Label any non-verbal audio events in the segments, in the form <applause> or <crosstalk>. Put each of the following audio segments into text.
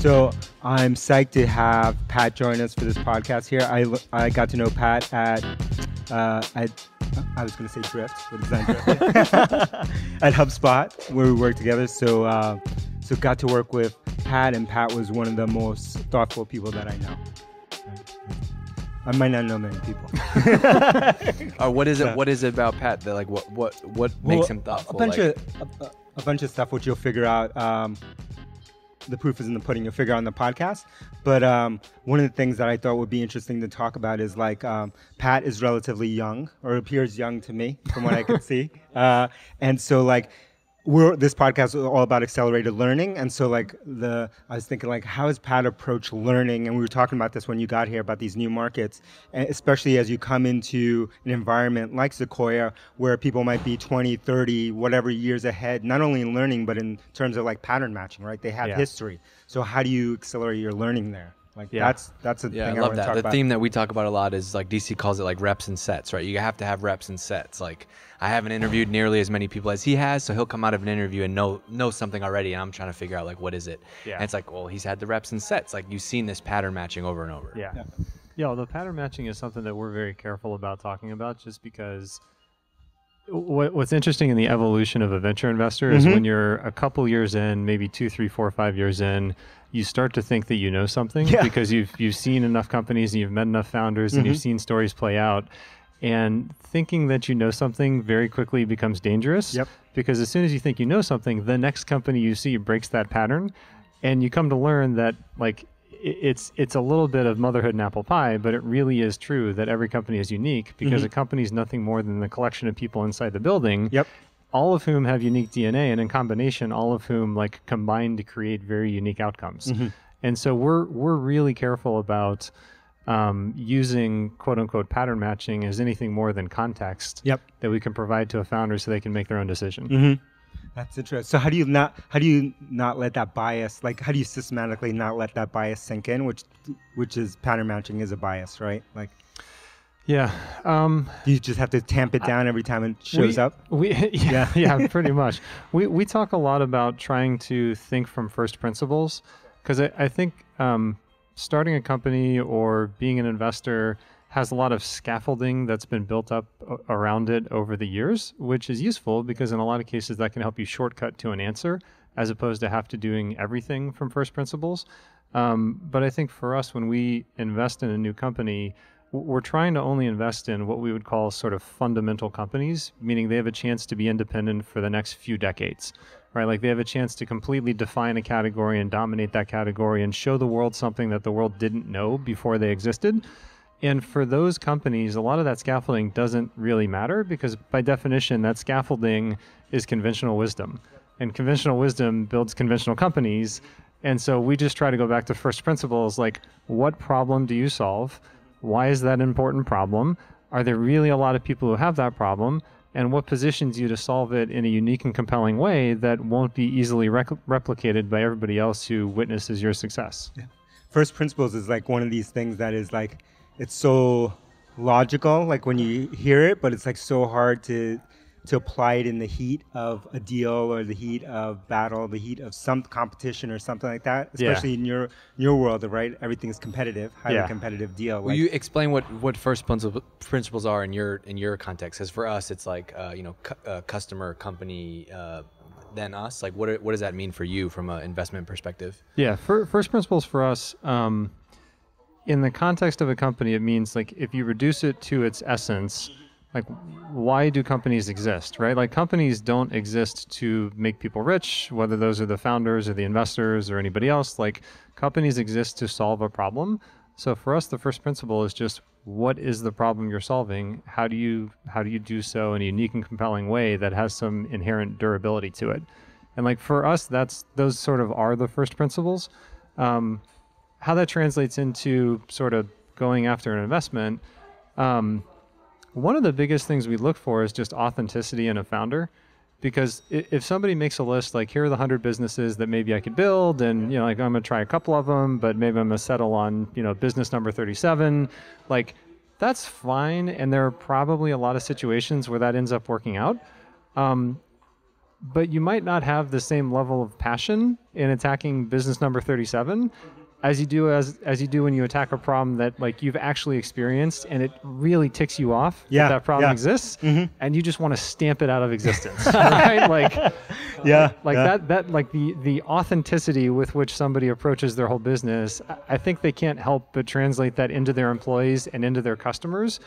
So I'm psyched to have Pat join us for this podcast here. I, I got to know Pat at uh, at I was going to say Drift, but it's not Drift. <laughs> at HubSpot, where we work together. So uh, so got to work with Pat, and Pat was one of the most thoughtful people that I know. I might not know many people. <laughs> Uh, what is it? What is it about Pat that like what what what makes him thoughtful? A bunch like, of a, a- a bunch of stuff which you'll figure out. Um, the proof is in the pudding. You'll figure out on the podcast. But um, one of the things that I thought would be interesting to talk about is like um, Pat is relatively young, or appears young to me from what I could <laughs> see. Uh, and so like we're this podcast is all about accelerated learning. And so like the i was thinking like how has pat approached learning? And we were talking about this when you got here about these new markets and especially as you come into an environment like sequoia where people might be 20 30 whatever years ahead not only in learning but in terms of like pattern matching right? They have Yeah. history. So how do you accelerate your learning there like Yeah. that's that's a yeah, thing I I love want that. talk The about theme that we talk about a lot is like DC calls it like reps and sets, right? You have to have reps and sets. Like I haven't interviewed nearly as many people as he has, so he'll come out of an interview and know know something already, and I'm trying to figure out like what is it. Yeah. And it's like, well, he's had the reps and sets. Like you've seen this pattern matching over and over. Yeah. Yeah, well, the pattern matching is something that we're very careful about talking about just because what, what's interesting in the evolution of a venture investor is mm-hmm. when you're a couple years in, maybe two, three, four, five years in, you start to think that you know something Yeah. because you've you've seen enough companies and you've met enough founders and you've mm-hmm. seen stories play out. And thinking that you know something very quickly becomes dangerous. Yep. Because as soon as you think you know something, the next company you see breaks that pattern, and you come to learn that like it's it's a little bit of motherhood and apple pie, but it really is true that every company is unique because mm-hmm. a company is nothing more than the collection of people inside the building. Yep. All of whom have unique DNA, and in combination, all of whom like combine to create very unique outcomes. Mm-hmm. And so we're we're really careful about um, using quote unquote pattern matching as anything more than context Yep. that we can provide to a founder so they can make their own decision. Mm-hmm. That's interesting. So how do you not how do you not let that bias like how do you systematically not let that bias sink in, which which is pattern matching is a bias, right? Like Yeah. Um, you just have to tamp it down every time it shows we, up? We <laughs> yeah, yeah, pretty much. We we talk a lot about trying to think from first principles because I, I think um, starting a company or being an investor has a lot of scaffolding that's been built up around it over the years, which is useful because in a lot of cases that can help you shortcut to an answer as opposed to have to doing everything from first principles. Um, but I think for us, when we invest in a new company, we're trying to only invest in what we would call sort of fundamental companies, meaning they have a chance to be independent for the next few decades, right? Like they have a chance to completely define a category and dominate that category and show the world something that the world didn't know before they existed. And for those companies, a lot of that scaffolding doesn't really matter because, by definition, that scaffolding is conventional wisdom. And conventional wisdom builds conventional companies. And so we just try to go back to first principles like, what problem do you solve? Why is that an important problem? Are there really a lot of people who have that problem? And what positions you to solve it in a unique and compelling way that won't be easily rec- replicated by everybody else who witnesses your success? Yeah. First principles is like one of these things that is like it's so logical like when you hear it, but it's like so hard to to apply it in the heat of a deal or the heat of battle, the heat of some competition or something like that. Yeah. Especially in your your world, right? Everything's competitive, highly Yeah. competitive deal. Will like- you explain what, what first principles are in your in your context? Because for us, it's like uh, you know, cu- uh, customer, company, uh, then us. Like, what are- what does that mean for you from an investment perspective? Yeah, fir- first principles for us, um, in the context of a company, it means like if you reduce it to its essence, like why do companies exist, right? Like companies don't exist to make people rich, whether those are the founders or the investors or anybody else. Like companies exist to solve a problem. So for us, the first principle is just what is the problem you're solving? How do you how do you do so in a unique and compelling way that has some inherent durability to it? And like for us, that's those sort of are the first principles. Um, how that translates into sort of going after an investment. Um, one of the biggest things we look for is just authenticity in a founder because if somebody makes a list like here are the 100 businesses that maybe i could build and you know like i'm to try a couple of them but maybe i'm to settle on you know business number 37 like that's fine and there are probably a lot of situations where that ends up working out um, but you might not have the same level of passion in attacking business number 37 as you do as as you do when you attack a problem that like you've actually experienced and it really ticks you off Yeah, that that problem yeah. exists mm-hmm. and you just want to stamp it out of existence <laughs> right like Yeah. like yeah. that that like the the authenticity with which somebody approaches their whole business I- i think they can't help but translate that into their employees and into their customers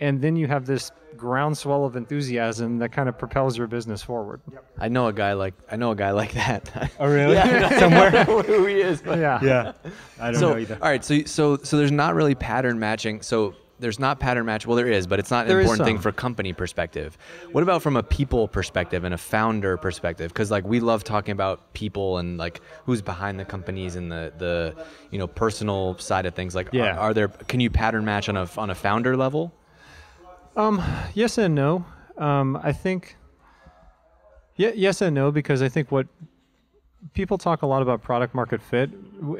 and then you have this groundswell of enthusiasm that kind of propels your business forward I know a guy like I know a guy like that. <laughs> Oh, really? Yeah, <laughs> Somewhere? I don't know who he is. but- yeah yeah. I don't so know either. all right, so so so there's not really pattern matching. So there's not pattern match. Well, there is, but it's not an There is important thing some. for company perspective. What about from a people perspective and a founder perspective? Because like we love talking about people and like who's behind the companies and the the you know personal side of things. Like, are- Yeah. are, there can you pattern match on a on a founder level? Yes and no. Um, i think yeah, yes and no because i think what people talk a lot about product market fit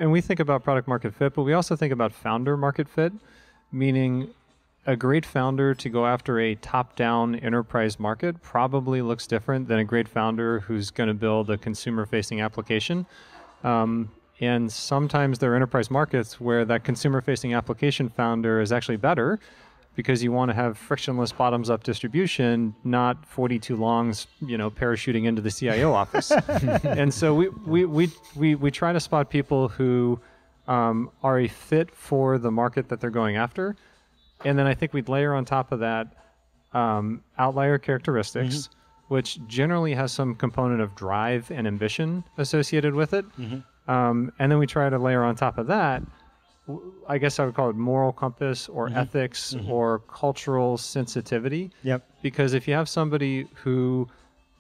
and we think about product market fit but we also think about founder market fit meaning a great founder to go after a top-down enterprise market probably looks different than a great founder who's going to build a consumer-facing application. Um, and sometimes there are enterprise markets where that consumer-facing application founder is actually better because you want to have frictionless bottoms-up distribution, not 42 longs, you know, parachuting into the CIO <laughs> office. and so we, we, we, we, we try to spot people who um, are a fit for the market that they're going after. And then I think we'd layer on top of that um, outlier characteristics, which generally has some component of drive and ambition associated with it. Um, and then we try to layer on top of that, I guess I would call it moral compass or mm-hmm. ethics mm-hmm. or cultural sensitivity. Yep. Because if you have somebody who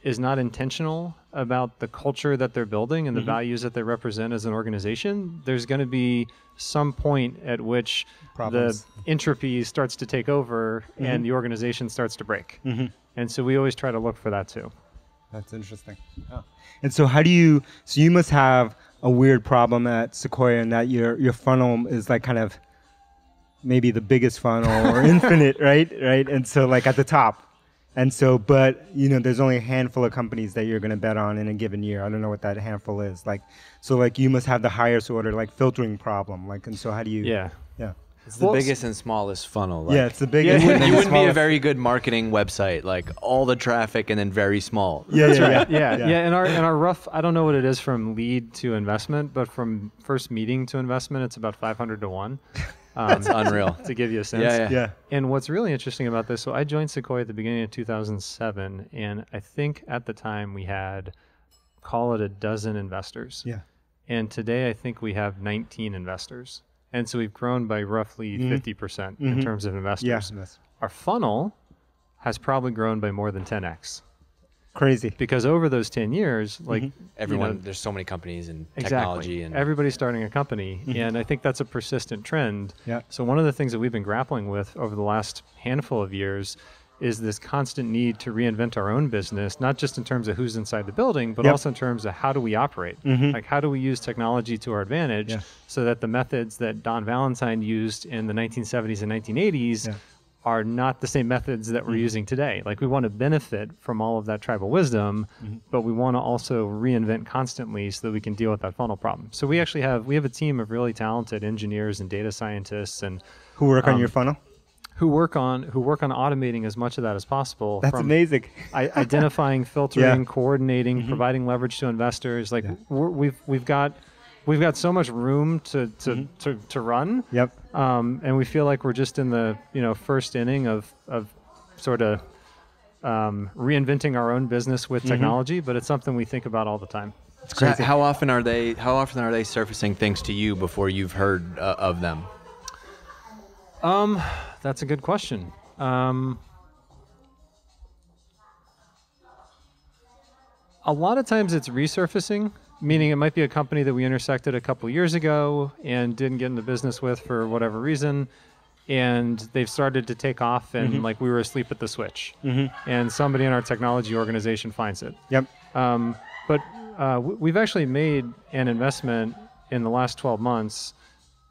is not intentional about the culture that they're building and the mm-hmm. values that they represent as an organization, there's going to be some point at which Problems. the entropy starts to take over and the organization starts to break. And so we always try to look for that too. That's interesting. Oh. And so, how do you? So you must have a weird problem at Sequoia in that your your funnel is like kind of maybe the biggest funnel or <laughs> infinite, right? Right. And so, like at the top. And so, but you know, there's only a handful of companies that you're going to bet on in a given year. I don't know what that handful is. Like, so like you must have the highest order, like filtering problem. Like, and so how do you? Yeah. Yeah. It's the Well, biggest and smallest funnel. Like, yeah, it's the biggest. You wouldn't, you wouldn't be a very good marketing website, like all the traffic and then very small. Yeah, yeah, yeah, yeah, yeah. And our and our rough, I don't know what it is from lead to investment, but from first meeting to investment, it's about 500 to one. <laughs> Um, It's unreal. to give you a sense. Yeah, yeah. Yeah. And what's really interesting about this, so I joined Sequoia at the beginning of 2007, and I think at the time we had, call it a dozen investors. Yeah. And today I think we have 19 investors. And so we've grown by roughly mm-hmm. 50% in mm-hmm. terms of investors. Mm-hmm. Yeah. Our funnel has probably grown by more than 10x crazy. because over those 10 years, like mm-hmm. Everyone, you know, there's so many companies and exactly, technology and everybody's starting a company, and I think that's a persistent trend. Yeah. So one of the things that we've been grappling with over the last handful of years is this constant need to reinvent our own business, not just in terms of who's inside the building, but Yep. also in terms of how do we operate? Mm-hmm. Like how do we use technology to our advantage Yeah. so that the methods that Don Valentine used in the 1970s and 1980s Yeah. are not the same methods that we're mm-hmm. using today. Like we want to benefit from all of that tribal wisdom, mm-hmm. but we want to also reinvent constantly so that we can deal with that funnel problem. So we actually have we have a team of really talented engineers and data scientists and Who work on Um, your funnel? Who work on who work on automating as much of that as possible. That's from amazing. I, <laughs> identifying, filtering, coordinating, providing leverage to investors. Like we're, we've we've got we've got so much room to to, to, to run Yep. um, and we feel like we're just in the you know first inning of of sort of um, reinventing our own business with technology, but it's something we think about all the time. So h- how often are they? How often are they surfacing things to you before you've heard uh, of them? Um, that's a good question. Um, a lot of times it's resurfacing, meaning it might be a company that we intersected a couple years ago and didn't get into business with for whatever reason. And they've started to take off, and like we were asleep at the switch. And somebody in our technology organization finds it. Yep. Um, but uh, we've actually made an investment in the last 12 months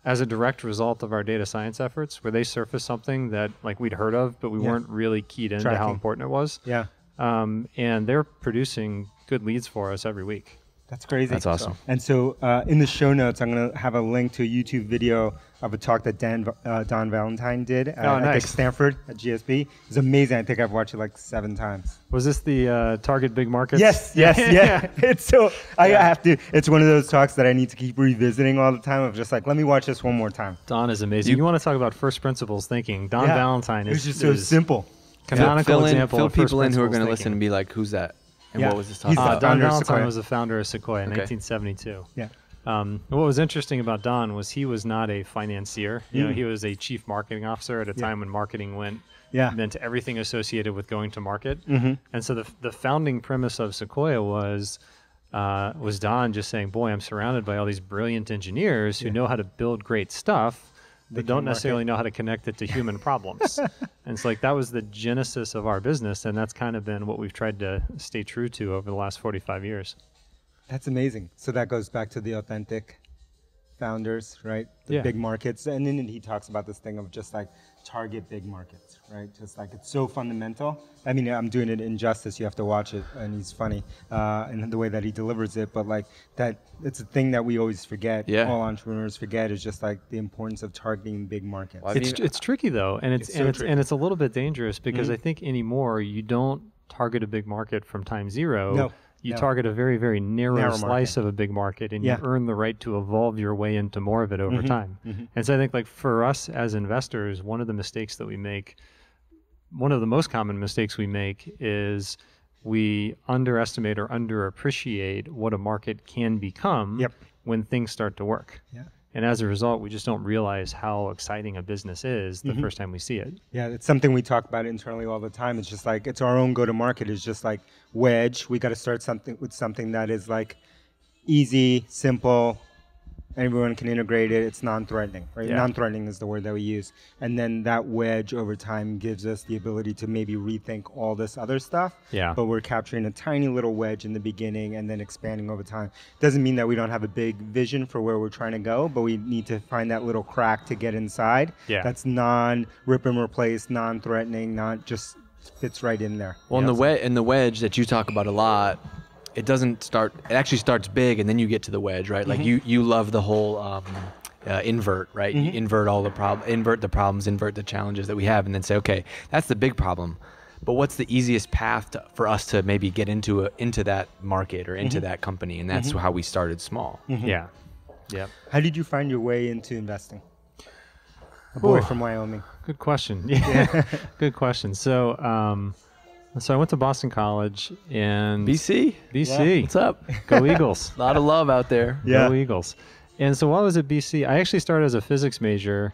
as a direct result of our data science efforts, where they surfaced something that like we'd heard of, but we Yeah. weren't really keyed into how important it was. Yeah. Um, and they're producing good leads for us every week. That's crazy. That's awesome. And so uh, in the show notes, I'm going to have a link to a YouTube video of a talk that Dan, uh, Don Valentine did at, Oh, I think nice. Stanford at GSB. It's amazing. I think I've watched it like seven times. Was this the uh, Target Big Markets? Yes, yes, <laughs> yeah. It's so I have to. It's one of those talks that I need to keep revisiting all the time. Of just like, let me watch this one more time. Don is amazing. You, want to talk about first principles thinking? Don Yeah. Valentine It is was just so is simple. canonical fill in, example fill of first people in who are going to listen and be like, "Who's that?" And Yeah. what was this talk Uh, about? Don Valentine was the founder of Sequoia in Okay. 1972. Yeah. Um, what was interesting about Don was he was not a financier. You know, Mm. he was a chief marketing officer at a Yeah. time when marketing went Yeah. meant everything associated with going to market. Mhm. And so the the founding premise of Sequoia was uh, was Don just saying, "Boy, I'm surrounded by all these brilliant engineers who know how to build great stuff." But can't don't market. necessarily know how to connect it to human problems. <laughs> and it's like that was the genesis of our business, and that's kind of been what we've tried to stay true to over the last 45 years. That's amazing. So that goes back to the authentic founders, right? The Yeah. big markets. And then he talks about this thing of just like target big markets, right? Just like it's so fundamental. I mean, I'm doing it injustice. You have to watch it. And he's funny uh, in the way that he delivers it. But like that, it's a thing that we always forget. Yeah. All entrepreneurs forget is just like the importance of targeting big markets. Well, I It's mean, it's tricky though, and it's, It's and so it's tricky. and it's a little bit dangerous because Mhm. I think anymore you don't target a big market from time zero. No, You no. target a very very narrow, Narrow slice of a big market, and Yeah. you earn the right to evolve your way into more of it over Mhm, time. mhm. And so I think like for us as investors, one of the mistakes that we make, one of the most common mistakes we make is we underestimate or underappreciate what a market can become Yep. when things start to work. Yeah. And as a result, we just don't realize how exciting a business is the Mhm. first time we see it. Yeah, it's something we talk about internally all the time. It's just like it's our own go to market. It's just like wedge. We got to start something with something that is like easy, simple. Everyone can integrate it. It's non-threatening, right? Yeah. Non-threatening is the word that we use, and then that wedge over time gives us the ability to maybe rethink all this other stuff. Yeah. But we're capturing a tiny little wedge in the beginning and then expanding over time. Doesn't mean that we don't have a big vision for where we're trying to go, but we need to find that little crack to get inside. Yeah. That's non rip and replace, non threatening, not just fits right in there. Well, in Yeah. the wedge, in the wedge that you talk about a lot, it doesn't start. It actually starts big, and then you get to the wedge, right? Like you, you love the whole um, uh, invert, right? You invert all the prob, invert the problems, invert the challenges that we have, and then say, okay, that's the big problem. But what's the easiest path to, for us to maybe get into a, into that market or into that company? And that's how we started small. Yeah. Yeah. How did you find your way into investing? A boy Ooh. from Wyoming. Good question. <laughs> Yeah. Good question. So, um, so I went to Boston College and BC, BC. what's up? Go Eagles. A <laughs> lot of love out there. Yeah. Go Eagles. And so while I was at BC, I actually started as a physics major,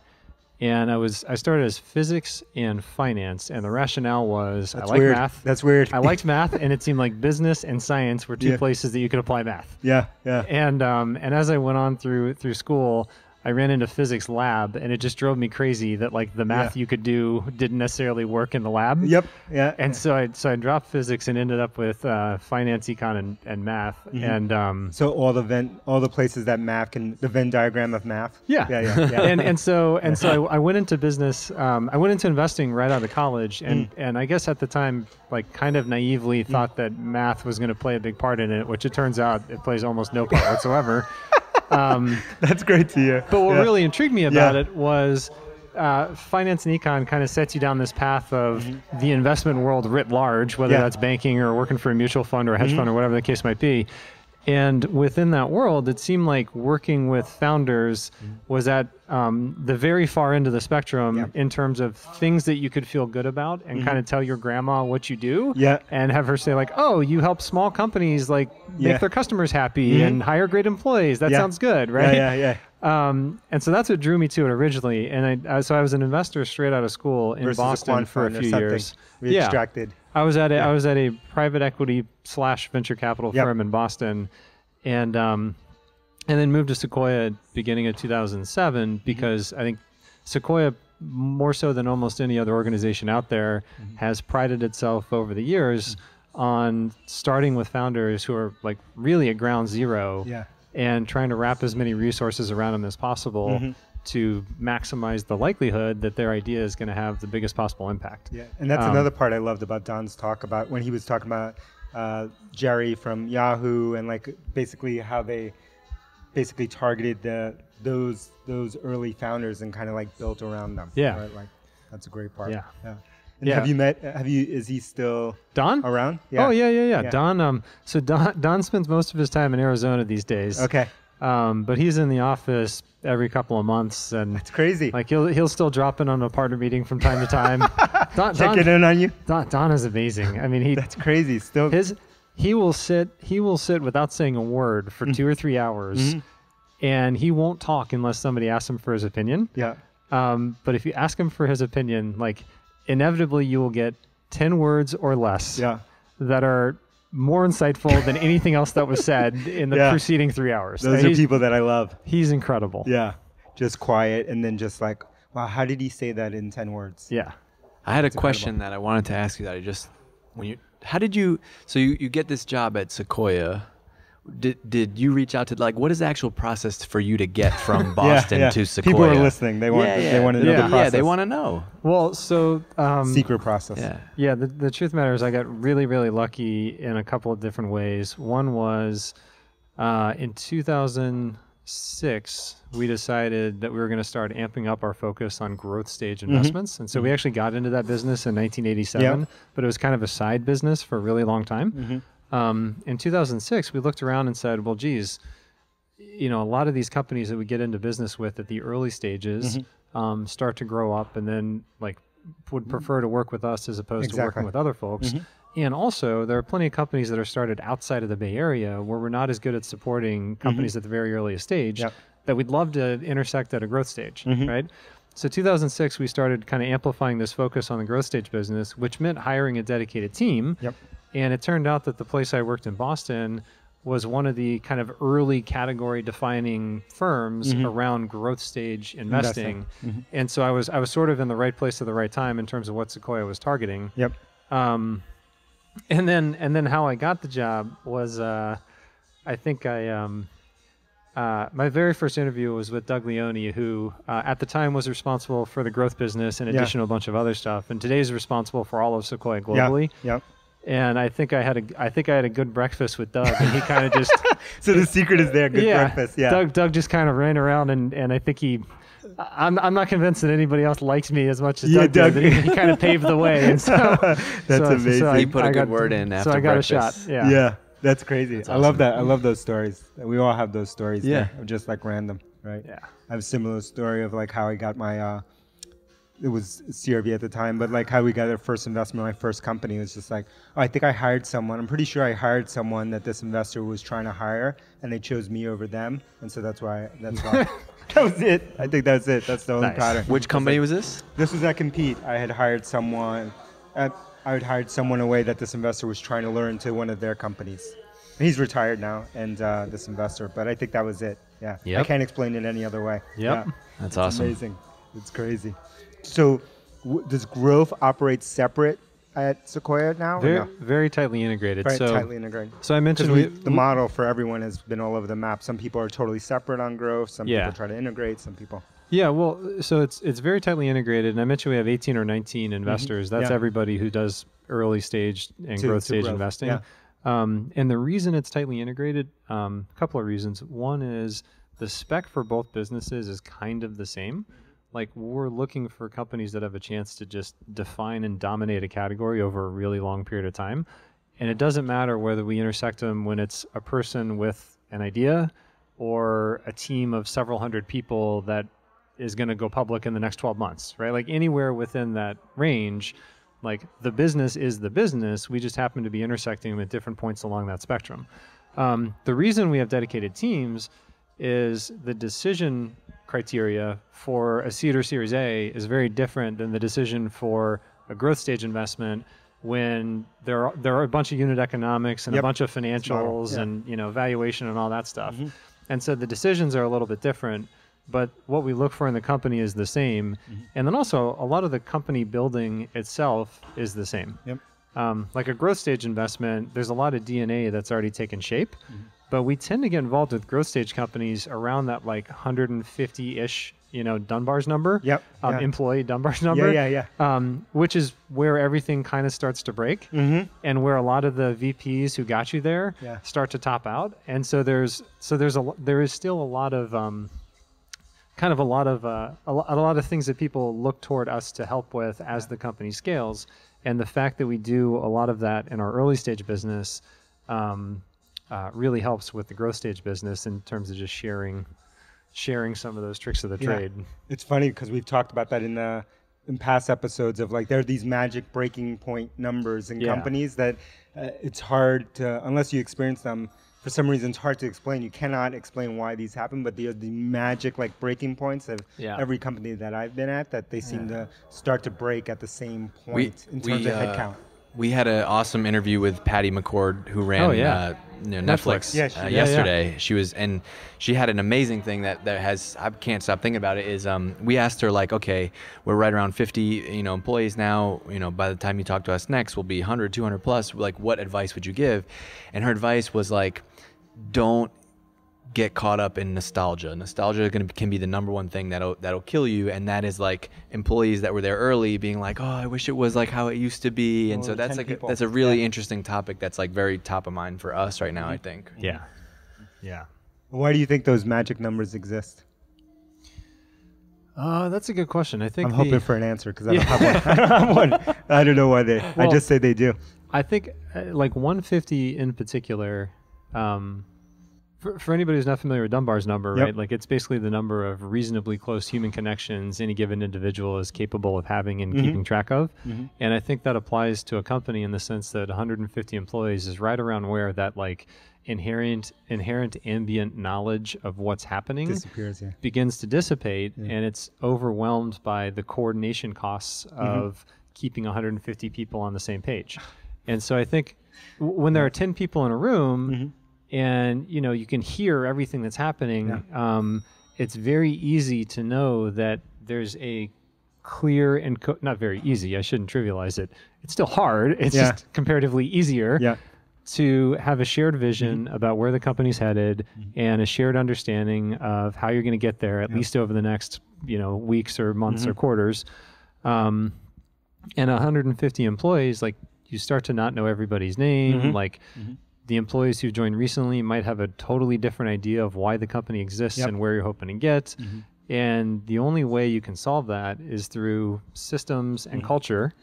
and I was I started as physics and finance, and the rationale was That's I like weird. math. That's weird. I liked math, and it seemed like business and science were two Yeah. places that you could apply math. yeah, yeah. And um, and as I went on through through school, I ran into physics lab, and it just drove me crazy that like the math Yeah. you could do didn't necessarily work in the lab. Yep. Yeah. And so I so I dropped physics and ended up with uh, finance, econ, and, and math. Mm-hmm. And um, so all the Venn, all the places that math can, the Venn diagram of math. Yeah. Yeah, yeah, yeah. <laughs> and and so and so I, I went into business. Um, I went into investing right out of college, and Mm. and I guess at the time, like kind of naively thought that math was going to play a big part in it, which it turns out it plays almost no part whatsoever. <laughs> um, <laughs> That's great to hear. but what Yeah. really intrigued me about Yeah. it was. Uh, finance and econ kind of sets you down this path of Mm-hmm. the investment world writ large, whether Yeah. that's banking or working for a mutual fund or a hedge Mm-hmm. fund or whatever the case might be. And within that world, it seemed like working with founders was at um, the very far end of the spectrum Mm-hmm. Yeah. in terms of things that you could feel good about and kind of tell your grandma what you do. Mm-hmm. Yeah. And have her say like, "Oh, you help small companies like make Yeah. their customers happy and hire great employees. That Yeah. sounds good, right?" Yeah, yeah, yeah. Um, and so that's what drew me to it originally. And I, uh, so I was an investor straight out of school in Versus Boston quant for a few years. We yeah, extracted. I was at a, Yeah. I was at a private equity slash venture capital Yep. firm in Boston, and um, and then moved to Sequoia beginning of 2007 Mm-hmm. because I think Sequoia more so than almost any other organization out there Mm-hmm. has prided itself over the years on starting with founders who are like really at ground zero Yeah. and trying to wrap as many resources around them as possible Mm-hmm. To maximize the likelihood that their idea is going to have the biggest possible impact. Yeah, and that's Um, another part I loved about Don's talk about when he was talking about uh, Jerry from Yahoo and like basically how they basically targeted the those those early founders and kind of like built around them. Yeah. right? like that's a great part. Yeah. yeah. And Yeah. Have you met? Have you? Is he still Don? around? Yeah. Oh yeah, yeah, yeah, Yeah. Don. Um, so Don Don spends most of his time in Arizona these days. Okay, Um, but he's in the office every couple of months, and it's crazy. like he'll he'll still drop in on a partner meeting from time to time. <laughs> Don, Don, in on you. Don, Don is amazing. I mean, he That's crazy. Still, his he will sit he will sit without saying a word for two or three hours, Mhm. and he won't talk unless somebody asks him for his opinion. yeah. Um, but if you ask him for his opinion, like inevitably you will get ten words or less Yeah. that are more insightful than anything else that was said in the <laughs> Yeah. preceding three hours. Those are people that I love. he's incredible. Yeah. Just quiet and then just like, wow, how did he say that in 10 words? Yeah. I had a question that I wanted to ask you that I just when you how did you so you, you get this job at Sequoia did did you reach out to like what is the actual process for you to get <laughs> from Boston yeah, yeah. to Sequoia? People are listening. They want, yeah, yeah. they want to know Yeah. the process. Yeah, they want to know. Well, so um, secret process. Yeah. Yeah, the, the truth matter is I got really, really lucky in a couple of different ways. One was uh, in 2006, we decided that we were going to start amping up our focus on growth stage investments. And so we actually got into that business in 1987, Yeah. but it was kind of a side business for a really long time. Um, in 2006, we looked around and said, well, geez, you know, a lot of these companies that we get into business with at the early stages Mm-hmm. um, start to grow up and then like would prefer to work with us as opposed to Exactly. working with other folks. And also, there are plenty of companies that are started outside of the Bay Area where we're not as good at supporting companies at the very earliest stage Yep. that we'd love to intersect at a growth stage, Mm-hmm. right? So 2006, we started kind of amplifying this focus on the growth stage business, which meant hiring a dedicated team. Yep. And it turned out that the place I worked in Boston was one of the kind of early category defining firms around growth stage investing. Investing. And so I was I was sort of in the right place at the right time in terms of what Sequoia was targeting. Yep. Um, and then and then how I got the job was uh, I think I um, uh, my very first interview was with Doug Leone, who uh, at the time was responsible for the growth business in Yeah. to a bunch of other stuff, and today is responsible for all of Sequoia globally. Yep. And I think I had a I think I had a good breakfast with Doug, and he kind of just <laughs> So the secret is there. Good yeah, breakfast. Yeah. Doug Doug just kind of ran around, and and I think he. I'm, I'm not convinced that anybody else likes me as much as Yeah, Doug, did, Doug- but he, he kind of paved the way. And so, <laughs> That's so- amazing. So I, He put a I good got- word in So after I got breakfast. a shot. Yeah. Yeah. That's crazy. I awesome. love that. I love those stories. We all have those stories. Yeah. that Just like random, right? Yeah. I have a similar story of like how I got my. uh it was CRV at the time, but like how we got our first investment, my first company was just like, oh, I think I hired someone. I'm pretty sure I hired someone that this investor was trying to hire, and they chose me over them, and so that's why. That's why. <laughs> that was it. I think that's it. That's the only Nice. pattern. Which company was this? This was at Compete. I had hired someone. At, I had hired someone away that this investor was trying to lure into one of their companies. He's retired now, and uh, this investor. But I think that was it. Yeah. I can't explain it any other way. Yep. Yeah. That's It's awesome. amazing. It's crazy. So, w- does growth operate separate at Sequoia now? or Very no? very tightly integrated. Very so tightly integrated. so I mentioned we, the model for everyone has been all over the map. Some people are totally separate on growth. Some Yeah. people try to integrate. Some people. Yeah, well, so it's it's very tightly integrated, and I mentioned we have 18 or 19 investors. That's Mm-hmm. Yeah. everybody who does early stage and To- growth to stage growth, investing. yeah. Um, and the reason it's tightly integrated, um, a couple of reasons. One is the spec for both businesses is kind of the same. Like we're looking for companies that have a chance to just define and dominate a category over a really long period of time. And it doesn't matter whether we intersect them when it's a person with an idea or a team of several hundred people that is going to go public in the next 12 months, right? Like anywhere within that range, like the business is the business. We just happen to be intersecting them at different points along that spectrum. Um, the reason we have dedicated teams is the decision criteria for a seed or series A is very different than the decision for a growth stage investment when there are, there are a bunch of unit economics and Yep. a bunch of financials yeah. Mm-hmm. and you know valuation and all that stuff. And so the decisions are a little bit different, but what we look for in the company is the same. Mm-hmm. And then also a lot of the company building itself is the same. Yep. Um, like a growth stage investment, there's a lot of DNA that's already taken shape. Mm-hmm. But we tend to get involved with growth stage companies around that like 150-ish, you know, Dunbar's number. Yep, Um, yeah. Employee Dunbar's number. yeah, yeah. Um, which is where everything kind of starts to break, Mm-hmm. and where a lot of the VPs who got you there Yeah. start to top out. And so there's so there's a there is still a lot of um, kind of a lot of uh, a, a lot of things that people look toward us to help with as the company scales. And the fact that we do a lot of that in our early stage business um, uh, really helps with the growth stage business in terms of just sharing sharing some of those tricks of the Yeah. trade. It's funny because we've talked about that in the in past episodes of like there are these magic breaking point numbers in Yeah. companies that uh, it's hard to unless you experience them. For some reason, it's hard to explain. You cannot explain why these happen, but they are the magic like breaking points of Yeah. every company that I've been at that they seem to start to break at the same point we, in terms we, of uh, headcount. We had an awesome interview with Patty McCord, who ran Oh, yeah. uh, you know, Netflix, Netflix. Yeah, she- uh, yeah, yeah. yesterday. She was, and she had an amazing thing that, that has I can't stop thinking about it. Is um, we asked her like, okay, we're right around 50, you know, employees now. You know, by the time you talk to us next, we'll be 100, 200 plus. Like, what advice would you give? And her advice was like, don't get caught up in nostalgia. Nostalgia can, can be the number one thing that'll that'll kill you, and that is like employees that were there early being like, "Oh, I wish it was like how it used to be." And Or so that's like a, people. that's a really Yeah. interesting topic that's like very top of mind for us right now. I think. Yeah, yeah. Why do you think those magic numbers exist? Uh, that's a good question. I think I'm the- hoping for an answer because I don't have one. <laughs> I don't have one. I don't know why they. I just say they do. I think uh, like 150 in particular. Um, for, for anybody who's not familiar with Dunbar's number, Yep. right? Like it's basically the number of reasonably close human connections any given individual is capable of having and Mhm. keeping track of. Mm-hmm. And I think that applies to a company in the sense that 150 employees is right around where that like inherent inherent ambient knowledge of what's happening. Yeah. begins to dissipate Yeah. and it's overwhelmed by the coordination costs Mm-hmm. of keeping 150 people on the same page. And so I think w- when there are 10 people in a room Mhm. And you know you can hear everything that's happening, um, it's very easy to know that there's a clear and co- not very easy. I shouldn't trivialize it. It's still hard. It's Yeah. just comparatively easier Yeah. to have a shared vision Mm-hmm. about where the company's headed and a shared understanding of how you're going to get there at least over the next you know weeks or months Mm-hmm. or quarters um, and 150 employees like you start to not know everybody's name Mhm. like Mhm. The employees who've joined recently might have a totally different idea of why the company exists Yep. and where you're hoping to get Mhm. and the only way you can solve that is through systems and Mhm. culture.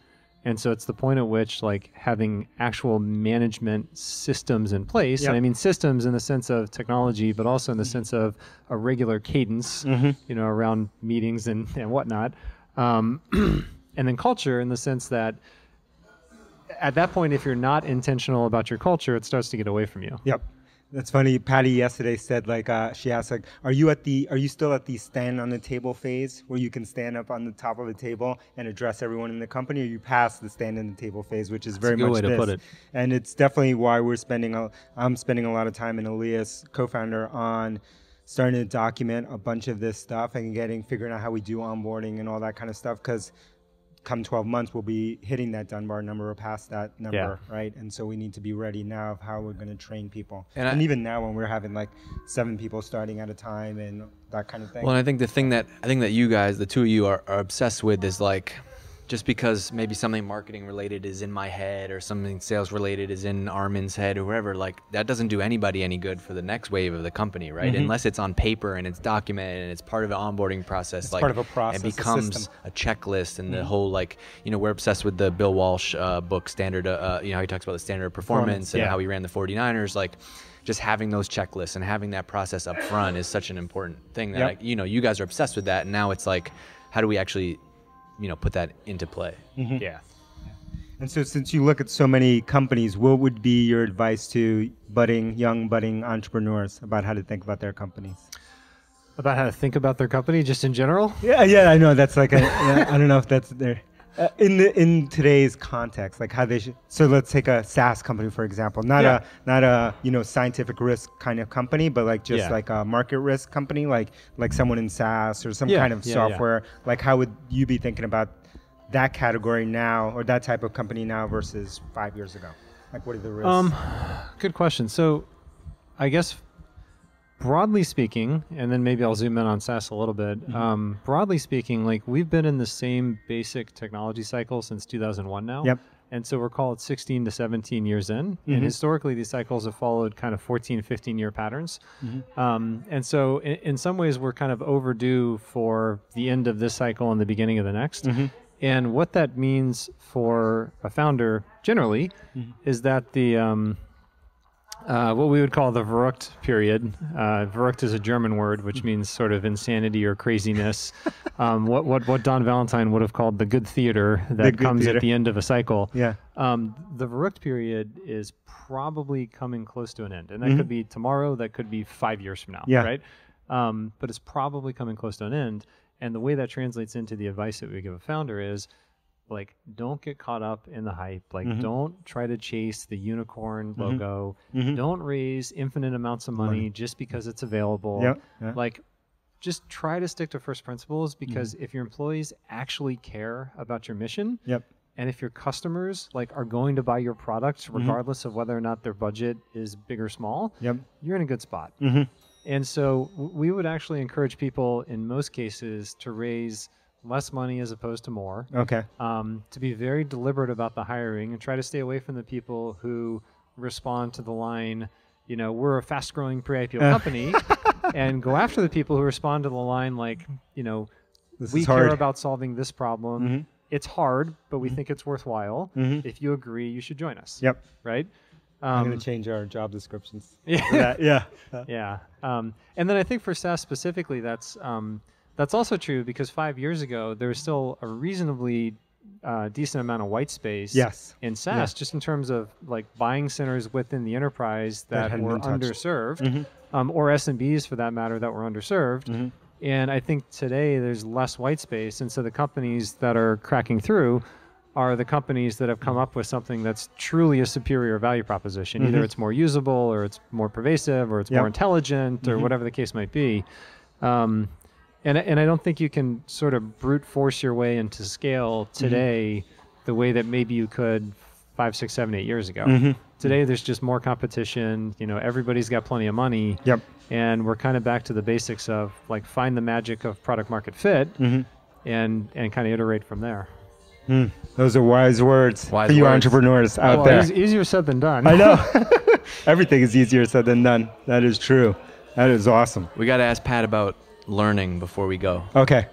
And so it's the point at which like having actual management systems in place. Yep. And I mean systems in the sense of technology, but also in the sense of a regular cadence, Mhm. you know, around meetings and, and whatnot. Um, <clears throat> and then culture in the sense that at that point, if you're not intentional about your culture, it starts to get away from you. Yep. That's funny. Patty yesterday said like uh, she asked like, "Are you at the? Are you still at the stand on the table phase where you can stand up on the top of a table and address everyone in the company? Or you past the stand on the table phase, which is very a good much way to this. put it. And it's definitely why we're spending. A, I'm spending a lot of time in Elias, co-founder, on starting to document a bunch of this stuff and getting figuring out how we do onboarding and all that kind of stuff because come 12 months we'll be hitting that dunbar number or past that number right? And so we need to be ready now of how we're going to train people. And and, I- even now when we're having like seven people starting at a time and that kind of thing. Well, and I think the thing that I think that you guys, the two of you, are, are obsessed with is like, just because maybe something marketing related is in my head or something sales related is in Armin's head or wherever, like that doesn't do anybody any good for the next wave of the company, right? Mm-hmm. Unless it's on paper and it's documented and it's part of an onboarding process. like part of a process, It becomes system. a checklist and the whole like, you know, we're obsessed with the Bill Walsh uh, book, Standard. Uh, you know, how he talks about the standard of performance and yeah. how he ran the 49ers, like. Just having those checklists and having that process up front is such an important thing that Yep. I, you know you guys are obsessed with that and now it's like how do we actually you know put that into play mm-hmm. Yeah. and so since you look at so many companies what would be your advice to budding young budding entrepreneurs about how to think about their companies About how to think about their company just in general. Yeah, yeah, I know. That's like a. yeah, I don't know if that's there. Uh, in the in today's context, like how they should. So let's take a SaaS company for example. Not Yeah. a not a you know scientific risk kind of company, but like just Yeah. like a market risk company, like like someone in SaaS or some Yeah, kind of software. Like how would you be thinking about that category now, or that type of company now versus five years ago? Like what are the risks? Um, good question. So, I guess broadly speaking, and then maybe I'll zoom in on SaaS a little bit. Mm-hmm. Um, broadly speaking, like we've been in the same basic technology cycle since 2001 now. Yep. And so we're called 16 to 17 years in. Mhm. And historically, these cycles have followed kind of 14, 15 year patterns. Mhm. Um, and so, in, in some ways, we're kind of overdue for the end of this cycle and the beginning of the next. Mhm. And what that means for a founder generally Mhm. is that the um, uh, what we would call the Verrückt period. Uh, Verrückt is a German word which means sort of insanity or craziness. <laughs> um, what, what what Don Valentine would have called the good theater that good comes theater. at the end of a cycle. Yeah. Um, the Verrückt period is probably coming close to an end, and that Mhm. could be tomorrow. That could be five years from now. Yeah. Right. Um, but it's probably coming close to an end. And the way that translates into the advice that we give a founder is like don't get caught up in the hype like Mhm. don't try to chase the unicorn Mhm. logo Mhm. don't raise infinite amounts of money, Money. just because it's available Yep. Yeah. like just try to stick to first principles Mm-hmm. because if your employees actually care about your mission Yep. and if your customers like are going to buy your product Mm-hmm. regardless of whether or not their budget is big or small Yep. you're in a good spot hmm and so w- we would actually encourage people in most cases to raise less money as opposed to more Okay. um, to be very deliberate about the hiring and try to stay away from the people who respond to the line, you know, we're a fast growing pre IPO Uh. company, <laughs> and go after the people who respond to the line like, you know, This we care about solving this problem. Mhm. It's hard, but we think it's worthwhile. Mhm. If you agree, you should join us. Yep. Right? I'm Um, gonna change our job descriptions. <laughs> yeah. Yeah. Yeah. Um, and then I think for SaaS specifically, that's um, that's also true because five years ago there was still a reasonably uh, decent amount of white space Yes. in SaaS, just in terms of like buying centers within the enterprise That that, were underserved, Mhm. um, or SMBs for that matter that were underserved. Mhm. And I think today there's less white space, and so the companies that are cracking through are the companies that have come up with something that's truly a superior value proposition. Either Mhm. it's more usable, or it's more pervasive, or it's more intelligent, or Mhm. whatever the case might be. Um, and and I don't think you can sort of brute force your way into scale today the way that maybe you could five, six, seven, eight years ago. Mhm. Today, there's just more competition. You know, everybody's got plenty of money Yep. and we're kind of back to the basics of like find the magic of product market fit Mhm. and and kind of iterate from there. Mm. Those are wise words Wise for you words. entrepreneurs out well, there. eas- easier said than done. I know. <laughs> <laughs> Everything is easier said than done. That is true. That is awesome. We got to ask Pat about learning before we go. Okay.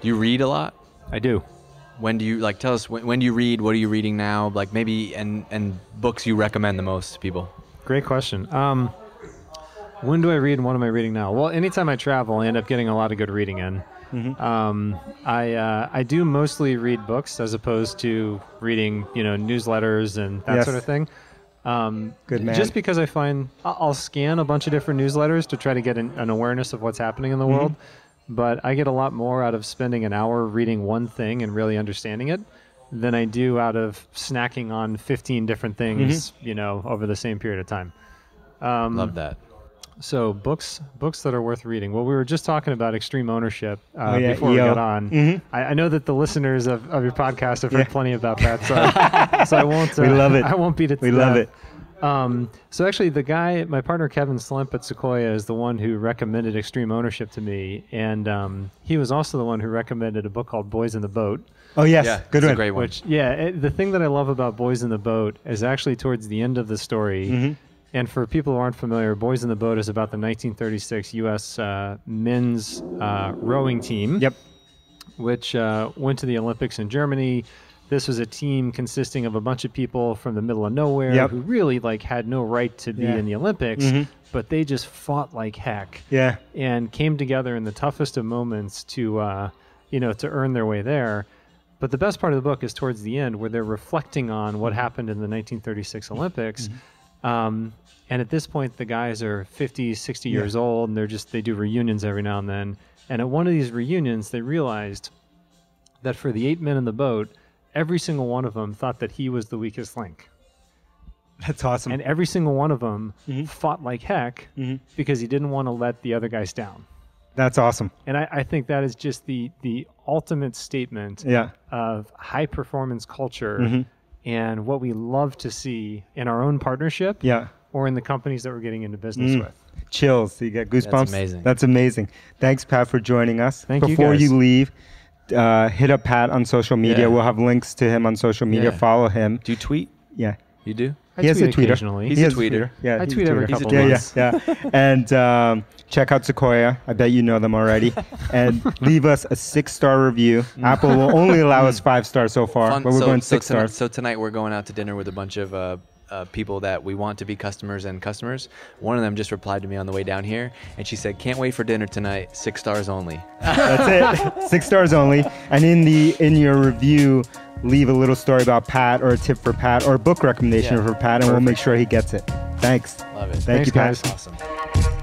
Do you read a lot? I do. When do you like tell us when, when do you read? What are you reading now? Like maybe and and books you recommend the most to people. Great question. Um, when do I read and what am I reading now? Well, anytime I travel, I end up getting a lot of good reading in. Mhm. Um, I uh, I do mostly read books as opposed to reading you know newsletters and that Yes. sort of thing. Um, Good man. Just because I find I- I'll scan a bunch of different newsletters to try to get an, an awareness of what's happening in the world, but I get a lot more out of spending an hour reading one thing and really understanding it than I do out of snacking on 15 different things, you know, over the same period of time. Um, Love that. So books, books that are worth reading. Well, we were just talking about extreme ownership uh, Oh, yeah, before we got on. Mhm. I, I know that the listeners of, of your podcast have heard Yeah. plenty about that, so, <laughs> so I won't. Uh, We love it. I won't beat it. We love death. it. Um, so actually, the guy, my partner Kevin Slimp at Sequoia, is the one who recommended extreme ownership to me, and um, he was also the one who recommended a book called Boys in the Boat. Oh yes. yeah, Good one. a great one. Which, yeah, it, the thing that I love about Boys in the Boat is actually towards the end of the story. Mhm. And for people who aren't familiar, Boys in the Boat is about the 1936 U.S. Uh, men's uh, rowing team, Yep. which uh, went to the Olympics in Germany. This was a team consisting of a bunch of people from the middle of nowhere Yep. who really like had no right to be Yeah. in the Olympics, Mhm. but they just fought like heck Yeah. and came together in the toughest of moments to uh, you know to earn their way there. But the best part of the book is towards the end where they're reflecting on what happened in the 1936 Olympics. Um, and at this point, the guys are 50, 60 Yeah. years old, and they're just they do reunions every now and then. And at one of these reunions, they realized that for the eight men in the boat, every single one of them thought that he was the weakest link, That's awesome. and every single one of them Mhm. fought like heck Mhm. because he didn't want to let the other guys down. That's awesome. And I, I think that is just the the ultimate statement Yeah. of high performance culture Mhm. And what we love to see in our own partnership, Yeah. or in the companies that we're getting into business Mm. with. Chills. You get goosebumps. That's amazing. That's amazing. Thanks, Pat, for joining us. Thank you, Before guys. you leave, uh, hit up Pat on social media. Yeah. We'll have links to him on social media. Yeah. Follow him. Do you tweet? Yeah. You do? I he has a tweeter. occasionally. He's He a has tweeter. Yeah, I he's a tweet every couple yeah, months. Yeah, yeah. <laughs> and um, check out Sequoia. I bet you know them already. <laughs> and leave us a six star review. Apple will only allow us <laughs> five stars so far, Fun- but we're so, going so six tonight, stars. So tonight we're going out to dinner with a bunch of uh, uh, people that we want to be customers and customers. One of them just replied to me on the way down here, and she said, "Can't wait for dinner tonight. Six stars only." That's it. <laughs> Six stars only. And in the in your review, leave a little story about Pat or a tip for Pat or a book recommendation Yeah. for Pat, and we'll make sure he gets it. Thanks. Love it. Thank Thanks, you, Pat. guys. Awesome.